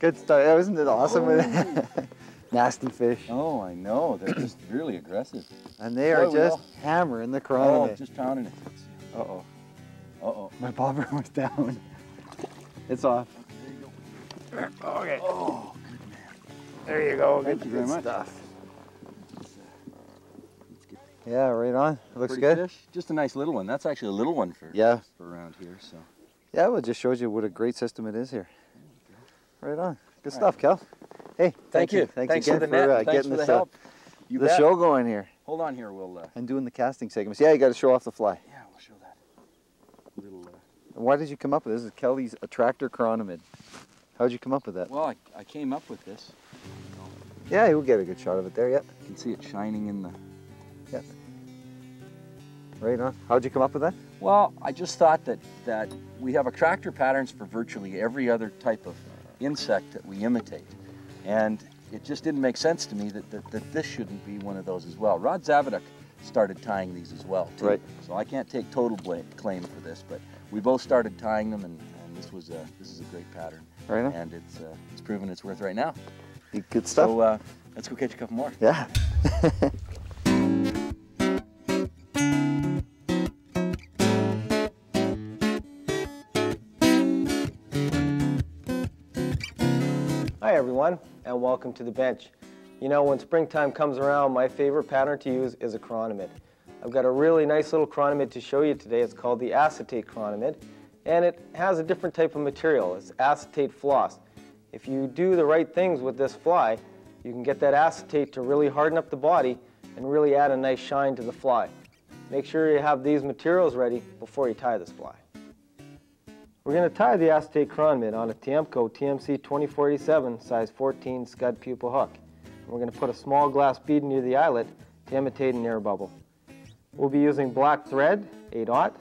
Good. Oh, yeah, Isn't it awesome? Nasty fish. Oh, I know. They're just really aggressive. And they Boy, are just all- hammering the Oh, just pounding it. Uh-oh. Uh-oh. My bobber was down. It's off. Okay. Oh, There you go. Thank good, you very good much. stuff. Yeah, right on. Looks pretty good. fish. Just a nice little one. That's actually a little one for, Yeah. for around here, so. Yeah, well, it just shows you what a great system it is here. Right on. Good All stuff, Kel. Hey, Thank, you. Thanks, Thanks again for the net. uh, getting for the this, help. You the show going here Hold on here. We'll, uh, and doing the casting segments. Yeah, you got to show off the fly. yeah, we'll show that. Little, uh, Why did you come up with this? This is Kelly's attractor chronomid. How'd you come up with that? well, I, I came up with this. Yeah, you'll get a good shot of it there. Yep. You can see it shining in the Yep. Right on. How'd you come up with that? Well, I just thought that, that we have attractor patterns for virtually every other type of insect that we imitate. And it just didn't make sense to me that, that, that this shouldn't be one of those as well. Rod Zavaduk started tying these as well, too. Right. So I can't take total blame, claim for this, but we both started tying them, and, and this was a, this is a great pattern. Right on. And it's, uh, it's proven its worth right now. Good stuff. So uh, let's go catch a couple more. yeah. Hi everyone, and welcome to the bench. You know, when springtime comes around, my favorite pattern to use is a chironomid. I've got a really nice little chironomid to show you today. It's called the acetate chironomid, and it has a different type of material. It's acetate floss. If you do the right things with this fly, you can get that acetate to really harden up the body and really add a nice shine to the fly. Make sure you have these materials ready before you tie this fly. We're going to tie the acetate chironomid on a Tiemco TMC 2487 size 14 scud pupa hook. And we're going to put a small glass bead near the eyelet to imitate an air bubble. We'll be using black thread, 8 aught,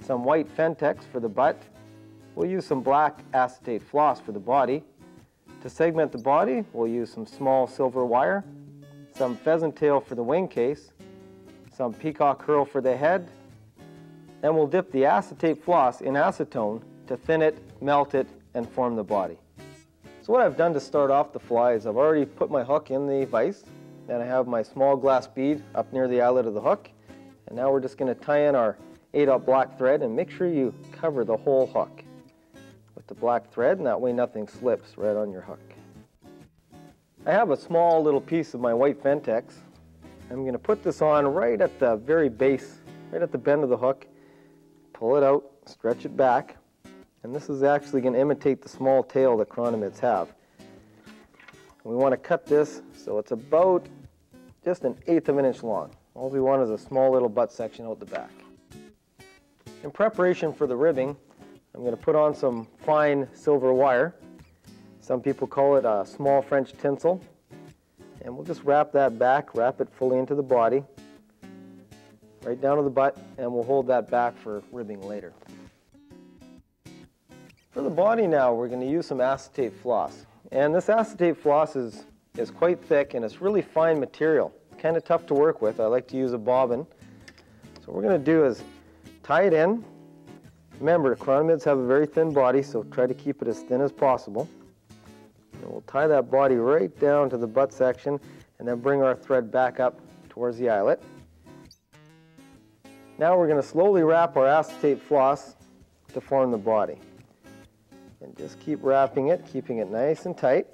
some white Fentex for the butt. We'll use some black acetate floss for the body. To segment the body, we'll use some small silver wire, some pheasant tail for the wing case, some peacock herl for the head, and we'll dip the acetate floss in acetone to thin it, melt it, and form the body. So what I've done to start off the fly is I've already put my hook in the vise, and I have my small glass bead up near the eyelet of the hook, and now we're just going to tie in our 8-up black thread and make sure you cover the whole hook with the black thread, and that way nothing slips right on your hook. I have a small little piece of my white Ventex. I'm going to put this on right at the very base, right at the bend of the hook, pull it out, stretch it back, and this is actually going to imitate the small tail that chironomids have. We want to cut this so it's about just an eighth of an inch long. All we want is a small little butt section out the back. In preparation for the ribbing, I'm going to put on some fine silver wire. Some people call it a small French tinsel. And we'll just wrap that back, wrap it fully into the body, right down to the butt, and we'll hold that back for ribbing later. For the body now, we're going to use some acetate floss. And this acetate floss is, is quite thick and it's really fine material. Kind of tough to work with. I like to use a bobbin. So what we're going to do is tie it in. Remember, chironomids have a very thin body, so try to keep it as thin as possible. And we'll tie that body right down to the butt section and then bring our thread back up towards the eyelet. Now we're going to slowly wrap our acetate floss to form the body. And just keep wrapping it, keeping it nice and tight.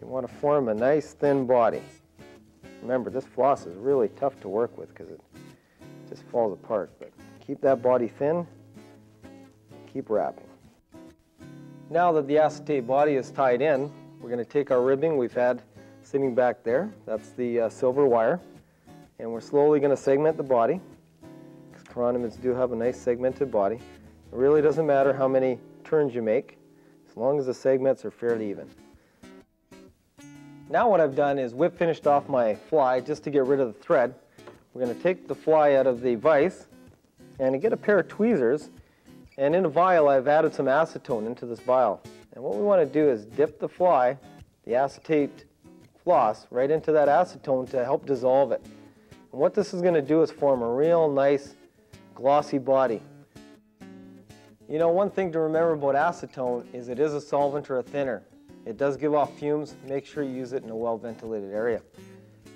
You want to form a nice thin body. Remember, this floss is really tough to work with because it just falls apart. But keep that body thin, keep wrapping. Now that the acetate body is tied in, we're going to take our ribbing we've had sitting back there. That's the uh, silver wire. And we're slowly going to segment the body. Because chironomids do have a nice segmented body. It really doesn't matter how many turns you make, as long as the segments are fairly even. Now what I've done is whip finished off my fly just to get rid of the thread. We're going to take the fly out of the vise and get a pair of tweezers and in a vial I've added some acetone into this vial. And what we want to do is dip the fly, the acetate floss, right into that acetone to help dissolve it. And what this is going to do is form a real nice glossy body. You know, one thing to remember about acetone is it is a solvent or a thinner. It does give off fumes. Make sure you use it in a well-ventilated area.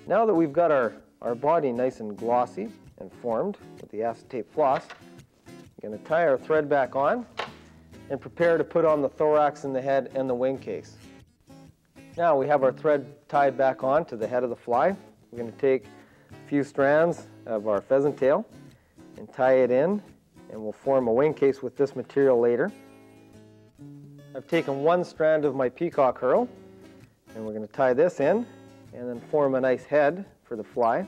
Now that we've got our, our body nice and glossy and formed with the acetate floss, we're going to tie our thread back on and prepare to put on the thorax and the head and the wing case. Now we have our thread tied back on to the head of the fly. We're going to take few strands of our pheasant tail and tie it in and we'll form a wing case with this material later. I've taken one strand of my peacock herl and we're going to tie this in and then form a nice head for the fly.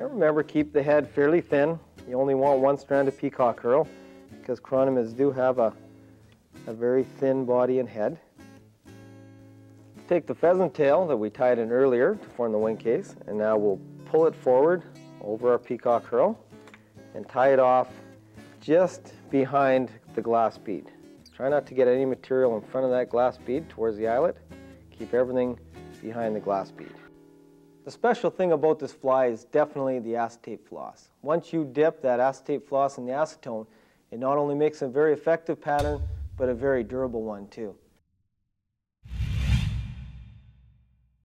And remember, keep the head fairly thin. You only want one strand of peacock herl because chironomids do have a, a very thin body and head. Take the pheasant tail that we tied in earlier to form the wing case and now we'll pull it forward over our peacock herl and tie it off just behind the glass bead. Try not to get any material in front of that glass bead towards the eyelet. Keep everything behind the glass bead. The special thing about this fly is definitely the acetate floss. Once you dip that acetate floss in the acetone, it not only makes a very effective pattern, but a very durable one too.